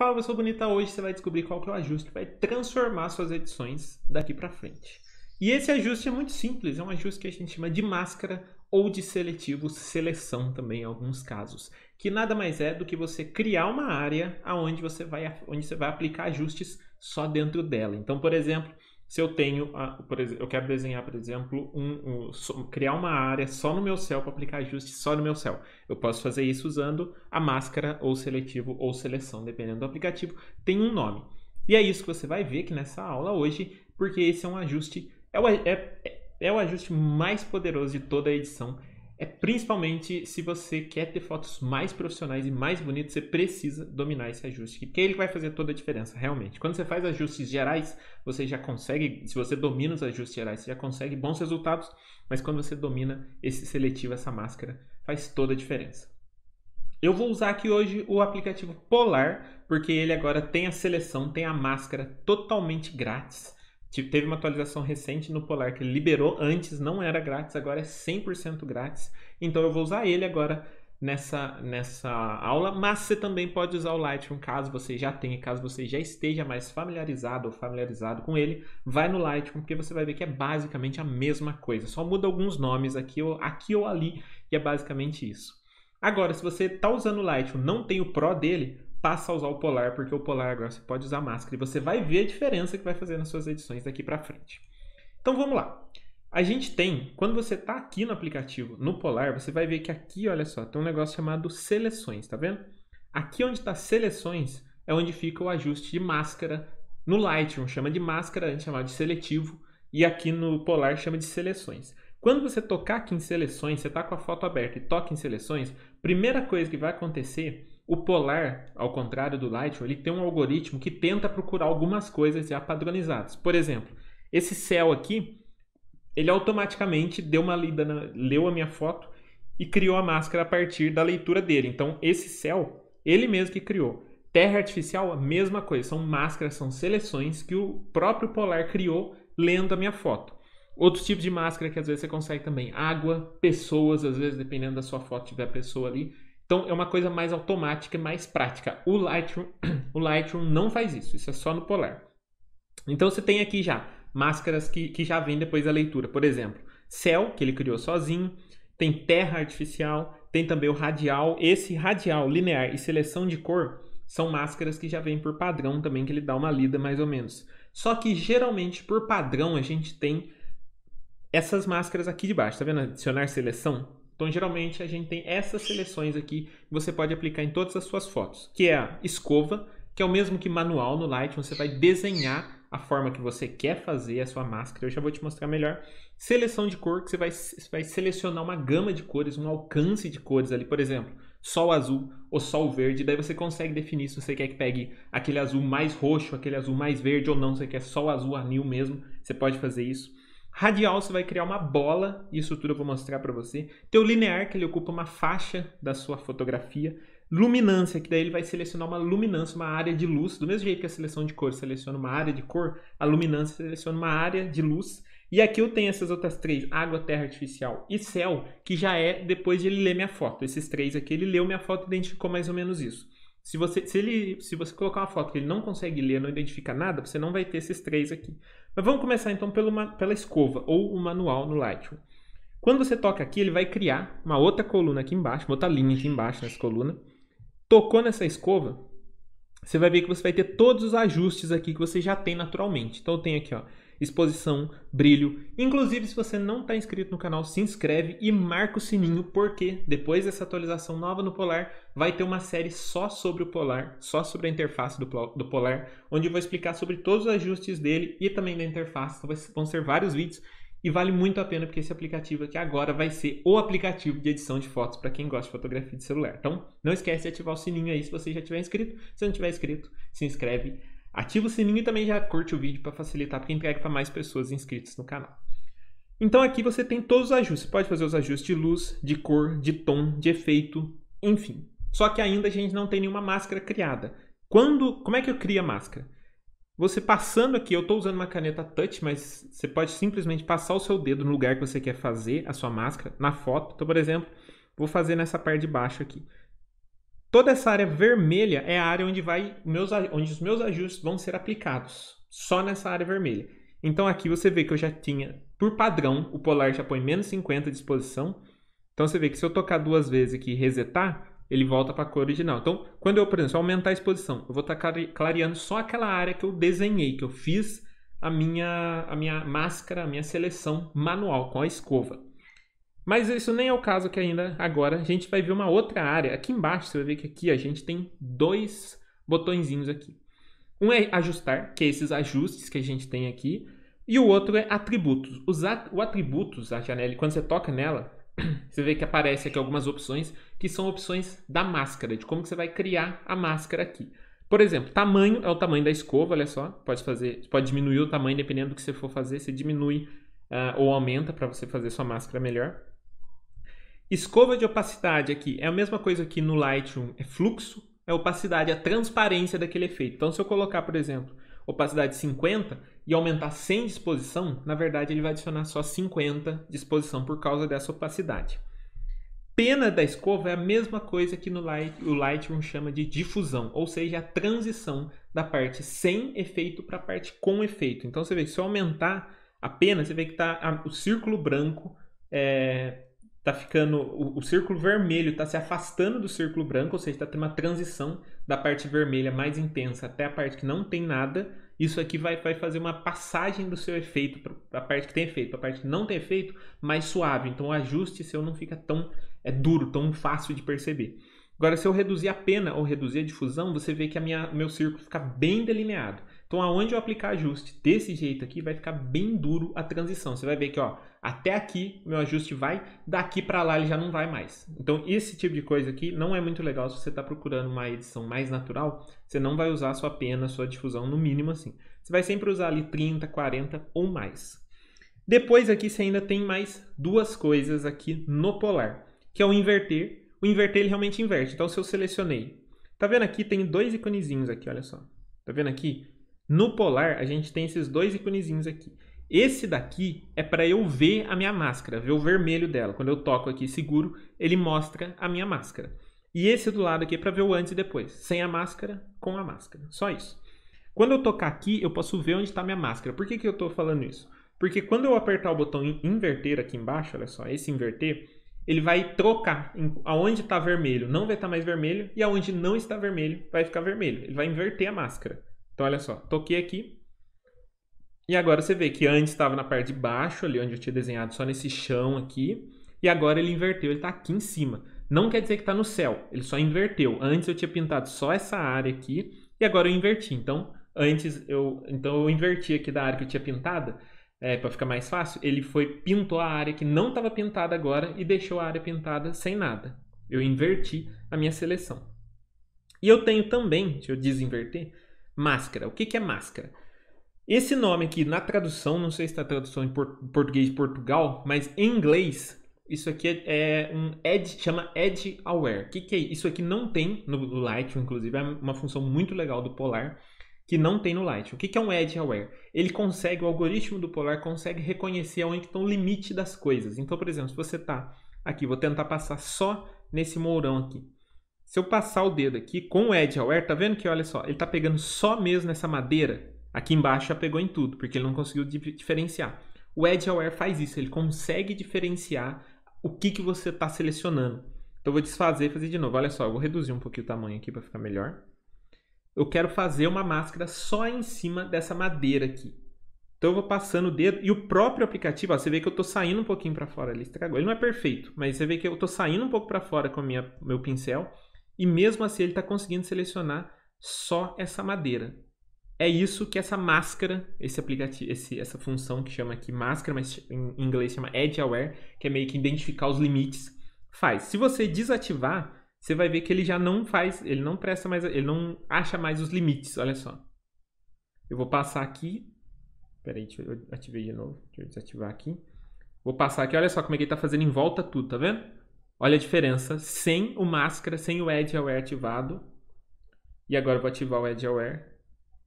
Fala, eu sou bonita. Hoje você vai descobrir qual que é o ajuste que vai transformar suas edições daqui para frente. E esse ajuste é muito simples, é um ajuste que a gente chama de máscara ou de seletivo, seleção também em alguns casos, que nada mais é do que você criar uma área aonde você vai, onde você vai aplicar ajustes só dentro dela. Então, por exemplo, se eu tenho, por exemplo, eu quero desenhar, por exemplo, um, um, criar uma área só no meu céu para aplicar ajuste só no meu céu. Eu posso fazer isso usando a máscara ou seletivo ou seleção, dependendo do aplicativo, tem um nome. E é isso que você vai ver aqui nessa aula hoje, porque esse é um ajuste, é o, é, é, é o ajuste mais poderoso de toda a edição é principalmente se você quer ter fotos mais profissionais e mais bonitas, você precisa dominar esse ajuste, porque ele vai fazer toda a diferença, realmente. Quando você faz ajustes gerais, você já consegue, se você domina os ajustes gerais, você já consegue bons resultados, mas quando você domina esse seletivo, essa máscara, faz toda a diferença. Eu vou usar aqui hoje o aplicativo Polar, porque ele agora tem a seleção, tem a máscara totalmente grátis. Teve uma atualização recente no Polar que ele liberou, antes não era grátis, agora é 100% grátis. Então eu vou usar ele agora nessa, nessa aula, mas você também pode usar o Lightroom caso você já tenha, caso você já esteja mais familiarizado ou familiarizado com ele, vai no Lightroom porque você vai ver que é basicamente a mesma coisa, só muda alguns nomes aqui ou, aqui ou ali e é basicamente isso. Agora, se você está usando o Lightroom não tem o Pro dele, passa a usar o Polar, porque o Polar agora você pode usar máscara e você vai ver a diferença que vai fazer nas suas edições daqui para frente. Então vamos lá. A gente tem, quando você está aqui no aplicativo, no Polar, você vai ver que aqui, olha só, tem um negócio chamado seleções, tá vendo? Aqui onde está seleções é onde fica o ajuste de máscara. No Lightroom chama de máscara, antes chamava de seletivo, e aqui no Polar chama de seleções. Quando você tocar aqui em seleções, você está com a foto aberta e toca em seleções, primeira coisa que vai acontecer o Polar, ao contrário do Lightroom, ele tem um algoritmo que tenta procurar algumas coisas já padronizadas. Por exemplo, esse céu aqui, ele automaticamente deu uma lida, na, leu a minha foto e criou a máscara a partir da leitura dele. Então, esse céu, ele mesmo que criou. Terra artificial, a mesma coisa. São máscaras, são seleções que o próprio Polar criou lendo a minha foto. Outros tipos de máscara que às vezes você consegue também. Água, pessoas, às vezes, dependendo da sua foto, tiver pessoa ali então é uma coisa mais automática e mais prática. O Lightroom, o Lightroom não faz isso, isso é só no Polar. Então você tem aqui já máscaras que, que já vêm depois da leitura. Por exemplo, céu, que ele criou sozinho, tem terra artificial, tem também o radial. Esse radial, linear e seleção de cor são máscaras que já vêm por padrão também, que ele dá uma lida mais ou menos. Só que geralmente, por padrão, a gente tem essas máscaras aqui de baixo. Tá vendo? Adicionar seleção. Então, geralmente, a gente tem essas seleções aqui que você pode aplicar em todas as suas fotos, que é a escova, que é o mesmo que manual no Lightroom, você vai desenhar a forma que você quer fazer a sua máscara. Eu já vou te mostrar melhor. Seleção de cor, que você vai, você vai selecionar uma gama de cores, um alcance de cores ali, por exemplo, sol azul ou sol verde. Daí você consegue definir se você quer que pegue aquele azul mais roxo, aquele azul mais verde ou não, se você quer sol azul anil mesmo, você pode fazer isso. Radial, você vai criar uma bola, isso tudo eu vou mostrar para você. Teu linear, que ele ocupa uma faixa da sua fotografia. Luminância, que daí ele vai selecionar uma luminância, uma área de luz. Do mesmo jeito que a seleção de cor seleciona uma área de cor, a luminância seleciona uma área de luz. E aqui eu tenho essas outras três, água, terra artificial e céu, que já é depois de ele ler minha foto. Esses três aqui, ele leu minha foto e identificou mais ou menos isso. Se você, se, ele, se você colocar uma foto que ele não consegue ler, não identifica nada, você não vai ter esses três aqui. Mas vamos começar então pelo, pela escova ou o manual no Lightroom. Quando você toca aqui, ele vai criar uma outra coluna aqui embaixo, uma outra linha aqui embaixo nessa coluna. Tocou nessa escova, você vai ver que você vai ter todos os ajustes aqui que você já tem naturalmente. Então eu tenho aqui, ó, exposição, brilho. Inclusive, se você não está inscrito no canal, se inscreve e marca o sininho, porque depois dessa atualização nova no Polar, vai ter uma série só sobre o Polar, só sobre a interface do, do Polar, onde eu vou explicar sobre todos os ajustes dele e também da interface. Então, vão ser vários vídeos e vale muito a pena porque esse aplicativo aqui agora vai ser o aplicativo de edição de fotos para quem gosta de fotografia de celular. Então, não esquece de ativar o sininho aí se você já tiver inscrito. Se não tiver inscrito, se inscreve Ativa o sininho e também já curte o vídeo para facilitar, porque entrega para mais pessoas inscritas no canal. Então aqui você tem todos os ajustes. Você pode fazer os ajustes de luz, de cor, de tom, de efeito, enfim. Só que ainda a gente não tem nenhuma máscara criada. Quando, como é que eu crio a máscara? Você passando aqui, eu estou usando uma caneta touch, mas você pode simplesmente passar o seu dedo no lugar que você quer fazer a sua máscara, na foto. Então, por exemplo, vou fazer nessa parte de baixo aqui. Toda essa área vermelha é a área onde, vai meus, onde os meus ajustes vão ser aplicados. Só nessa área vermelha. Então aqui você vê que eu já tinha, por padrão, o polar já põe menos 50 de exposição. Então você vê que se eu tocar duas vezes aqui e resetar, ele volta para a cor original. Então, quando eu, por exemplo, aumentar a exposição, eu vou estar tá clareando só aquela área que eu desenhei, que eu fiz a minha, a minha máscara, a minha seleção manual com a escova. Mas isso nem é o caso que ainda agora a gente vai ver uma outra área. Aqui embaixo você vai ver que aqui a gente tem dois botõezinhos aqui. Um é ajustar, que é esses ajustes que a gente tem aqui. E o outro é atributos. Os at o atributos, a janela, quando você toca nela, você vê que aparece aqui algumas opções que são opções da máscara, de como que você vai criar a máscara aqui. Por exemplo, tamanho é o tamanho da escova, olha só. Pode fazer, pode diminuir o tamanho dependendo do que você for fazer. Você diminui uh, ou aumenta para você fazer sua máscara melhor. Escova de opacidade aqui é a mesma coisa que no Lightroom, é fluxo, é opacidade, a transparência daquele efeito. Então, se eu colocar, por exemplo, opacidade 50 e aumentar 100 de exposição, na verdade ele vai adicionar só 50 de exposição por causa dessa opacidade. Pena da escova é a mesma coisa que no Light, o Lightroom chama de difusão, ou seja, a transição da parte sem efeito para a parte com efeito. Então você vê que se eu aumentar a pena, você vê que tá, o círculo branco é, tá ficando. O, o círculo vermelho está se afastando do círculo branco, ou seja, está tendo uma transição da parte vermelha mais intensa até a parte que não tem nada. Isso aqui vai, vai fazer uma passagem do seu efeito para a parte que tem efeito, para a parte que não tem efeito, mais suave. Então o ajuste seu não fica tão é duro, tão fácil de perceber. Agora, se eu reduzir a pena ou reduzir a difusão, você vê que a minha, meu círculo fica bem delineado. Então, aonde eu aplicar ajuste desse jeito aqui, vai ficar bem duro a transição. Você vai ver que, ó, até aqui meu ajuste vai, daqui para lá ele já não vai mais. Então, esse tipo de coisa aqui não é muito legal se você está procurando uma edição mais natural. Você não vai usar sua pena, sua difusão no mínimo assim. Você vai sempre usar ali 30, 40 ou mais. Depois aqui você ainda tem mais duas coisas aqui no polar, que é o inverter. O inverter ele realmente inverte. Então, se eu selecionei, tá vendo aqui tem dois iconezinhos aqui, olha só. Tá vendo aqui? No Polar, a gente tem esses dois iconezinhos aqui. Esse daqui é para eu ver a minha máscara, ver o vermelho dela. Quando eu toco aqui seguro, ele mostra a minha máscara. E esse do lado aqui é para ver o antes e depois, sem a máscara, com a máscara. Só isso. Quando eu tocar aqui, eu posso ver onde está minha máscara. Por que, que eu estou falando isso? Porque quando eu apertar o botão inverter aqui embaixo, olha só, esse inverter, ele vai trocar aonde está vermelho, não vai estar tá mais vermelho, e aonde não está vermelho, vai ficar vermelho. Ele vai inverter a máscara. Então, olha só, toquei aqui. E agora você vê que antes estava na parte de baixo, ali onde eu tinha desenhado só nesse chão aqui. E agora ele inverteu, ele está aqui em cima. Não quer dizer que está no céu, ele só inverteu. Antes eu tinha pintado só essa área aqui e agora eu inverti. Então, antes eu, então eu inverti aqui da área que eu tinha pintada, é, para ficar mais fácil. Ele foi pintou a área que não estava pintada agora e deixou a área pintada sem nada. Eu inverti a minha seleção. E eu tenho também, deixa eu desinverter, Máscara. O que, que é máscara? Esse nome aqui na tradução, não sei se está tradução em português de Portugal, mas em inglês, isso aqui é, é um Edge, chama Edge Aware. O que, que é isso? aqui não tem no Lightroom, inclusive, é uma função muito legal do Polar que não tem no Lightroom. O que, que é um Edge Aware? Ele consegue, o algoritmo do Polar consegue reconhecer onde está o limite das coisas. Então, por exemplo, se você está aqui, vou tentar passar só nesse mourão aqui. Se eu passar o dedo aqui com o Edge Aware, tá vendo que, olha só, ele tá pegando só mesmo nessa madeira? Aqui embaixo já pegou em tudo, porque ele não conseguiu diferenciar. O Edge Aware faz isso, ele consegue diferenciar o que, que você está selecionando. Então eu vou desfazer e fazer de novo. Olha só, eu vou reduzir um pouquinho o tamanho aqui para ficar melhor. Eu quero fazer uma máscara só em cima dessa madeira aqui. Então eu vou passando o dedo e o próprio aplicativo, ó, você vê que eu estou saindo um pouquinho para fora ali, estragou. Ele não é perfeito, mas você vê que eu estou saindo um pouco para fora com o meu pincel e mesmo assim ele está conseguindo selecionar só essa madeira. É isso que essa máscara, esse aplicativo, esse, essa função que chama aqui máscara, mas em inglês chama Edge Aware, que é meio que identificar os limites, faz. Se você desativar, você vai ver que ele já não faz, ele não presta mais, ele não acha mais os limites, olha só. Eu vou passar aqui, peraí, deixa eu ativei de novo, deixa eu desativar aqui. Vou passar aqui, olha só como é que ele está fazendo em volta tudo, tá vendo? Olha a diferença sem o máscara, sem o Edge Aware ativado. E agora eu vou ativar o Edge Aware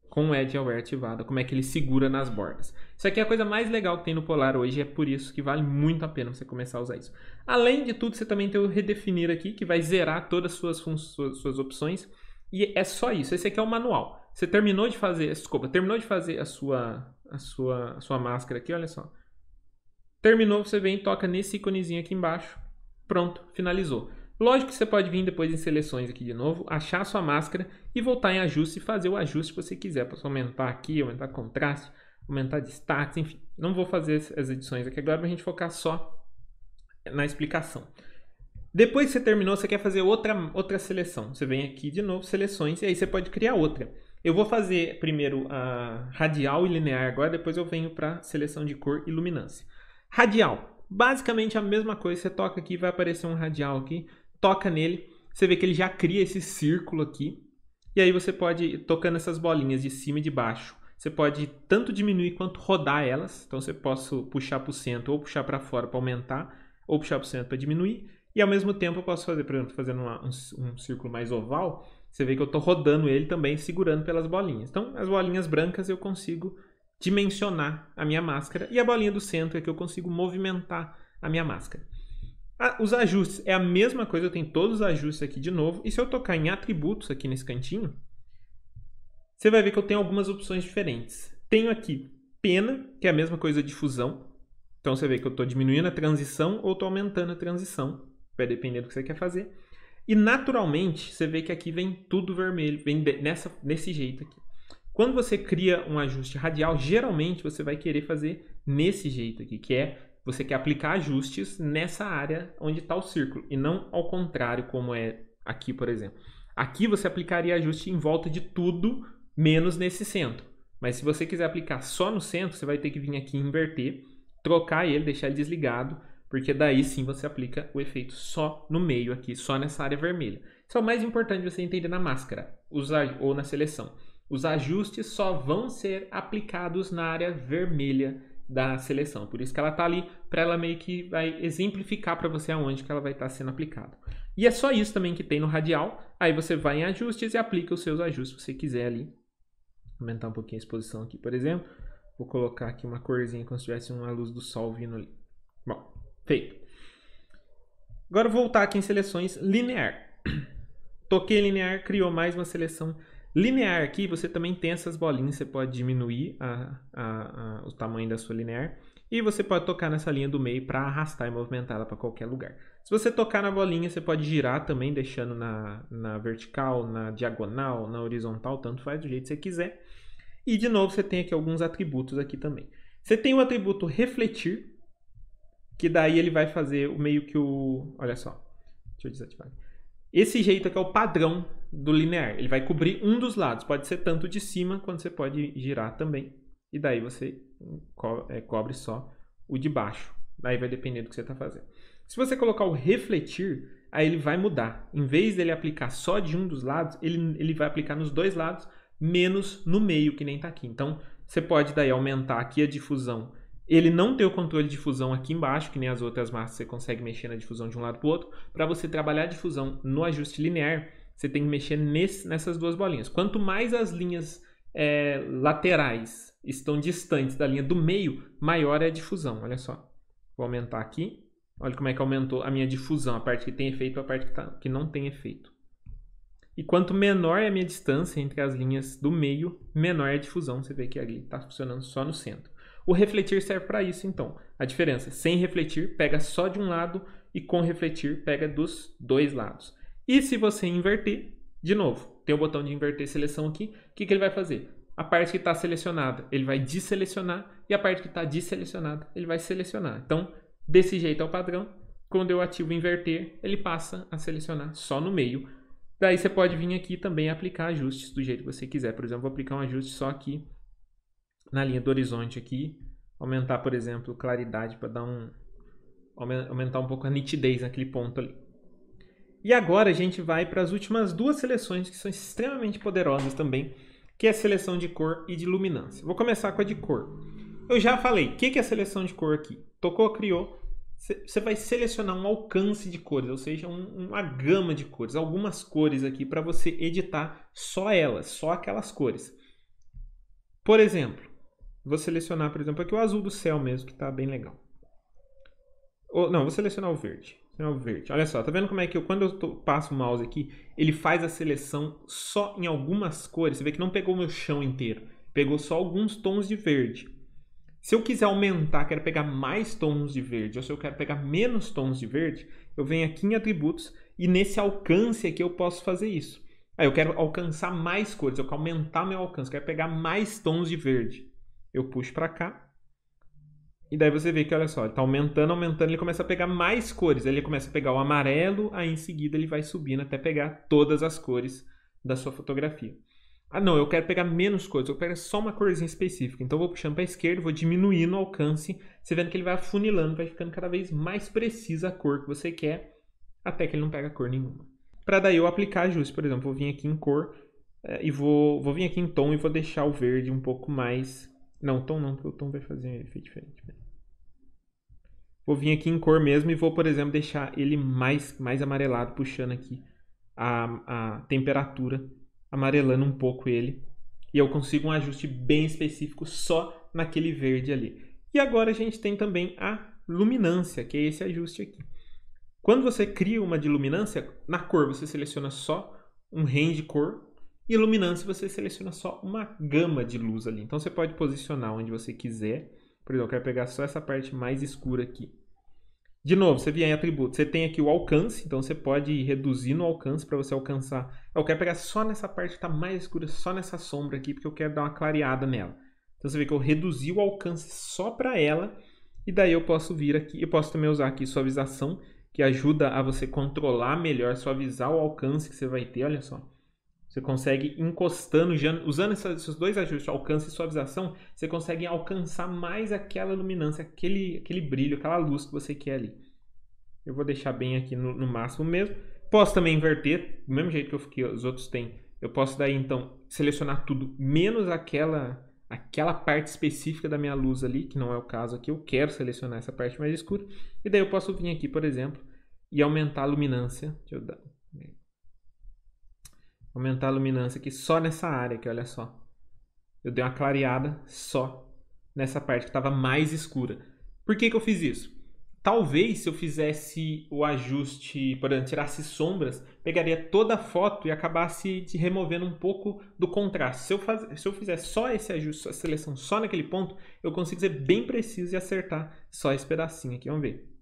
com o Edge Aware ativado, como é que ele segura nas bordas. Isso aqui é a coisa mais legal que tem no Polar hoje, é por isso que vale muito a pena você começar a usar isso. Além de tudo, você também tem o redefinir aqui, que vai zerar todas as suas, suas, suas opções. E é só isso. Esse aqui é o manual. Você terminou de fazer, desculpa, terminou de fazer a sua, a sua, a sua máscara aqui, olha só. Terminou, você vem e toca nesse íconezinho aqui embaixo. Pronto, finalizou. Lógico que você pode vir depois em seleções aqui de novo, achar a sua máscara e voltar em ajuste e fazer o ajuste que você quiser. Posso aumentar aqui, aumentar contraste, aumentar destaques, enfim. Não vou fazer as edições aqui agora para a gente focar só na explicação. Depois que você terminou, você quer fazer outra, outra seleção. Você vem aqui de novo, seleções, e aí você pode criar outra. Eu vou fazer primeiro a radial e linear agora, depois eu venho para seleção de cor e luminância. Radial, basicamente a mesma coisa, você toca aqui, vai aparecer um radial aqui, toca nele, você vê que ele já cria esse círculo aqui, e aí você pode, tocando essas bolinhas de cima e de baixo, você pode tanto diminuir quanto rodar elas, então você posso puxar para o centro ou puxar para fora para aumentar, ou puxar para o centro para diminuir, e ao mesmo tempo eu posso fazer, por exemplo, fazendo uma, um, um círculo mais oval, você vê que eu estou rodando ele também, segurando pelas bolinhas. Então, as bolinhas brancas eu consigo dimensionar a minha máscara e a bolinha do centro é que eu consigo movimentar a minha máscara. Ah, os ajustes é a mesma coisa, eu tenho todos os ajustes aqui de novo. E se eu tocar em atributos aqui nesse cantinho, você vai ver que eu tenho algumas opções diferentes. Tenho aqui pena, que é a mesma coisa de fusão. Então você vê que eu estou diminuindo a transição ou estou aumentando a transição. Vai depender do que você quer fazer. E naturalmente, você vê que aqui vem tudo vermelho, vem nessa, nesse jeito aqui. Quando você cria um ajuste radial, geralmente você vai querer fazer nesse jeito aqui, que é você quer aplicar ajustes nessa área onde está o círculo, e não ao contrário, como é aqui, por exemplo. Aqui você aplicaria ajuste em volta de tudo, menos nesse centro. Mas se você quiser aplicar só no centro, você vai ter que vir aqui inverter, trocar ele, deixar ele desligado, porque daí sim você aplica o efeito só no meio aqui, só nessa área vermelha. Isso é o mais importante você entender na máscara ou na seleção. Os ajustes só vão ser aplicados na área vermelha da seleção. Por isso que ela está ali, para ela meio que vai exemplificar para você aonde que ela vai estar tá sendo aplicada. E é só isso também que tem no radial. Aí você vai em ajustes e aplica os seus ajustes se você quiser ali. Vou aumentar um pouquinho a exposição aqui, por exemplo. Vou colocar aqui uma corzinha como se tivesse uma luz do sol vindo ali. Bom, Feito. Agora voltar aqui em seleções linear. Toquei linear, criou mais uma seleção linear aqui. Você também tem essas bolinhas, você pode diminuir a, a, a, o tamanho da sua linear. E você pode tocar nessa linha do meio para arrastar e movimentar ela para qualquer lugar. Se você tocar na bolinha, você pode girar também, deixando na, na vertical, na diagonal, na horizontal, tanto faz do jeito que você quiser. E de novo, você tem aqui alguns atributos aqui também. Você tem o atributo refletir, que daí ele vai fazer o meio que o. Olha só. Deixa eu desativar. Esse jeito aqui é o padrão do linear. Ele vai cobrir um dos lados. Pode ser tanto de cima quanto você pode girar também. E daí você co é, cobre só o de baixo. Daí vai depender do que você está fazendo. Se você colocar o refletir, aí ele vai mudar. Em vez dele aplicar só de um dos lados, ele, ele vai aplicar nos dois lados, menos no meio, que nem está aqui. Então, você pode daí aumentar aqui a difusão ele não tem o controle de difusão aqui embaixo, que nem as outras massas você consegue mexer na difusão de um lado para o outro. Para você trabalhar a difusão no ajuste linear, você tem que mexer nesse, nessas duas bolinhas. Quanto mais as linhas é, laterais estão distantes da linha do meio, maior é a difusão. Olha só. Vou aumentar aqui. Olha como é que aumentou a minha difusão, a parte que tem efeito e a parte que, tá, que não tem efeito. E quanto menor é a minha distância entre as linhas do meio, menor é a difusão. Você vê que ali está funcionando só no centro. O refletir serve para isso, então. A diferença, sem refletir, pega só de um lado e com refletir, pega dos dois lados. E se você inverter, de novo, tem o botão de inverter seleção aqui, o que, que ele vai fazer? A parte que está selecionada, ele vai desselecionar, e a parte que está desselecionada, ele vai selecionar. Então, desse jeito é o padrão. Quando eu ativo inverter, ele passa a selecionar só no meio. Daí você pode vir aqui também aplicar ajustes do jeito que você quiser. Por exemplo, vou aplicar um ajuste só aqui na linha do horizonte aqui, aumentar, por exemplo, claridade para dar um aumentar um pouco a nitidez naquele ponto ali. E agora a gente vai para as últimas duas seleções que são extremamente poderosas também, que é a seleção de cor e de luminância. Vou começar com a de cor. Eu já falei, o que é a seleção de cor aqui? Tocou, criou, você vai selecionar um alcance de cores, ou seja, um, uma gama de cores, algumas cores aqui para você editar só elas, só aquelas cores. Por exemplo, vou selecionar, por exemplo, aqui o azul do céu mesmo, que está bem legal. Ou, não, vou selecionar o verde. Selecionar o verde. Olha só, tá vendo como é que eu, quando eu tô, passo o mouse aqui, ele faz a seleção só em algumas cores. Você vê que não pegou o meu chão inteiro. Pegou só alguns tons de verde. Se eu quiser aumentar, quero pegar mais tons de verde, ou se eu quero pegar menos tons de verde, eu venho aqui em atributos e nesse alcance aqui eu posso fazer isso. Aí eu quero alcançar mais cores, eu quero aumentar meu alcance, quero pegar mais tons de verde. Eu puxo para cá. E daí você vê que, olha só, ele tá aumentando, aumentando, ele começa a pegar mais cores. Ele começa a pegar o amarelo, aí em seguida ele vai subindo até pegar todas as cores da sua fotografia. Ah, não, eu quero pegar menos cores, eu quero só uma corzinha específica. Então eu vou puxando para a esquerda, vou diminuindo o alcance. Você vendo que ele vai afunilando, vai ficando cada vez mais precisa a cor que você quer, até que ele não pega cor nenhuma. Para daí eu aplicar ajuste, por exemplo, vou vir aqui em cor é, e vou, vou vir aqui em tom e vou deixar o verde um pouco mais... Não, tom não, porque o tom vai fazer um efeito diferente. Vou vir aqui em cor mesmo e vou, por exemplo, deixar ele mais, mais amarelado, puxando aqui a, a temperatura amarelando um pouco ele. E eu consigo um ajuste bem específico só naquele verde ali. E agora a gente tem também a luminância, que é esse ajuste aqui. Quando você cria uma de luminância, na cor você seleciona só um range cor e você seleciona só uma gama de luz ali. Então você pode posicionar onde você quiser. Por exemplo, eu quero pegar só essa parte mais escura aqui. De novo, você vier em atributo, você tem aqui o alcance, então você pode ir reduzindo o alcance para você alcançar. Eu quero pegar só nessa parte que está mais escura, só nessa sombra aqui, porque eu quero dar uma clareada nela. Então você vê que eu reduzi o alcance só para ela, e daí eu posso vir aqui, eu posso também usar aqui suavização, que ajuda a você controlar melhor, suavizar o alcance que você vai ter, olha só. Você consegue encostando, usando esses dois ajustes, alcance e suavização, você consegue alcançar mais aquela luminância, aquele, aquele brilho, aquela luz que você quer ali. Eu vou deixar bem aqui no, no máximo mesmo. Posso também inverter, do mesmo jeito que, eu, os outros têm. Eu posso daí então selecionar tudo, menos aquela aquela parte específica da minha luz ali, que não é o caso aqui. Eu quero selecionar essa parte mais escura. E daí eu posso vir aqui, por exemplo, e aumentar a luminância. Deixa eu dar aumentar a luminância aqui só nessa área aqui, olha só. Eu dei uma clareada só nessa parte que estava mais escura. Por que, que eu fiz isso? Talvez se eu fizesse o ajuste, por exemplo, tirasse sombras, pegaria toda a foto e acabasse removendo um pouco do contraste. Se eu, faz, se eu fizer só esse ajuste, a seleção só naquele ponto, eu consigo ser bem preciso e acertar só esse pedacinho aqui. Vamos ver.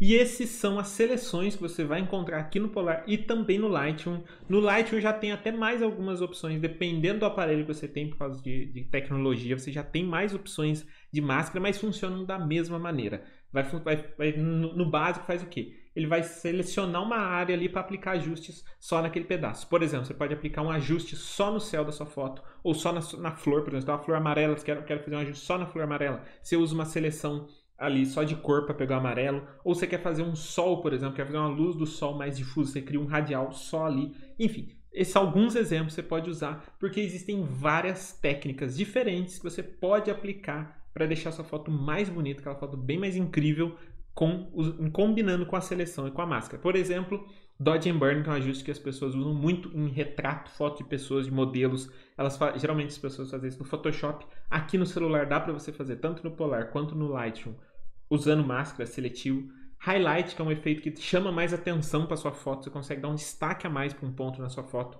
E esses são as seleções que você vai encontrar aqui no Polar e também no Lightroom. No Lightroom já tem até mais algumas opções, dependendo do aparelho que você tem por causa de, de tecnologia, você já tem mais opções de máscara, mas funcionam da mesma maneira. Vai, vai, vai no, no, básico faz o quê? Ele vai selecionar uma área ali para aplicar ajustes só naquele pedaço. Por exemplo, você pode aplicar um ajuste só no céu da sua foto, ou só na, na flor, por exemplo, tá uma flor amarela, você quer, quer fazer um ajuste só na flor amarela. Você usa uma seleção ali só de cor para pegar o amarelo, ou você quer fazer um sol, por exemplo, quer fazer uma luz do sol mais difusa, você cria um radial só ali. Enfim, esses alguns exemplos você pode usar, porque existem várias técnicas diferentes que você pode aplicar para deixar sua foto mais bonita, aquela foto bem mais incrível, com, combinando com a seleção e com a máscara. Por exemplo, Dodge and Burn, que é um ajuste que as pessoas usam muito em retrato, foto de pessoas, de modelos. Elas geralmente as pessoas fazem isso no Photoshop. Aqui no celular dá para você fazer tanto no Polar quanto no Lightroom usando máscara seletivo. Highlight, que é um efeito que chama mais atenção para sua foto, você consegue dar um destaque a mais para um ponto na sua foto.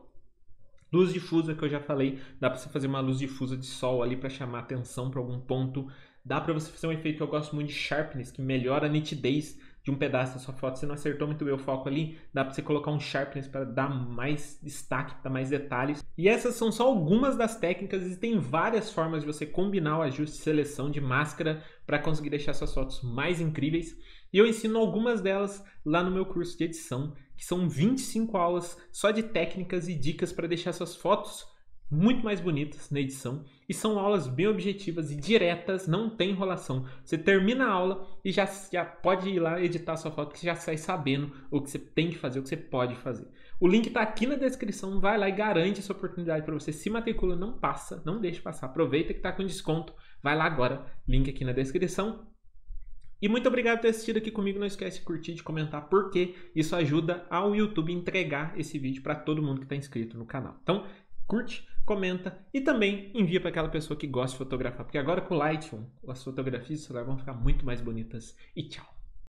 Luz difusa, que eu já falei, dá para você fazer uma luz difusa de sol ali para chamar atenção para algum ponto. Dá para você fazer um efeito que eu gosto muito de sharpness, que melhora a nitidez de um pedaço da sua foto. Você não acertou muito bem o foco ali, dá para você colocar um sharpness para dar mais destaque, dar mais detalhes. E essas são só algumas das técnicas, existem várias formas de você combinar o ajuste de seleção de máscara para conseguir deixar suas fotos mais incríveis. E eu ensino algumas delas lá no meu curso de edição, que são 25 aulas só de técnicas e dicas para deixar suas fotos muito mais bonitas na edição e são aulas bem objetivas e diretas, não tem enrolação. Você termina a aula e já, já pode ir lá editar sua foto, que já sai sabendo o que você tem que fazer, o que você pode fazer. O link está aqui na descrição, vai lá e garante essa oportunidade para você. Se matricula, não passa, não deixe passar. Aproveita que está com desconto, vai lá agora, link aqui na descrição. E muito obrigado por ter assistido aqui comigo. Não esquece de curtir, de comentar, porque isso ajuda ao YouTube entregar esse vídeo para todo mundo que está inscrito no canal. Então, curte, comenta e também envia para aquela pessoa que gosta de fotografar, porque agora com o Lightroom as fotografias vão ficar muito mais bonitas. E tchau!